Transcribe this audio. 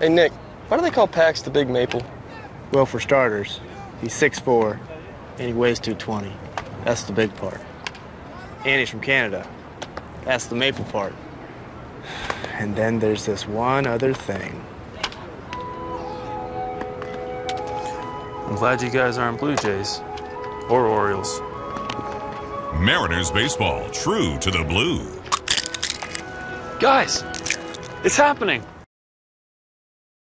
Hey, Nick, why do they call Pax the Big Maple? Well, for starters, he's 6'4", and he weighs 220. That's the big part. And he's from Canada. That's the maple part. And then there's this one other thing. I'm glad you guys aren't Blue Jays or Orioles. Mariners baseball, true to the blue. Guys, it's happening.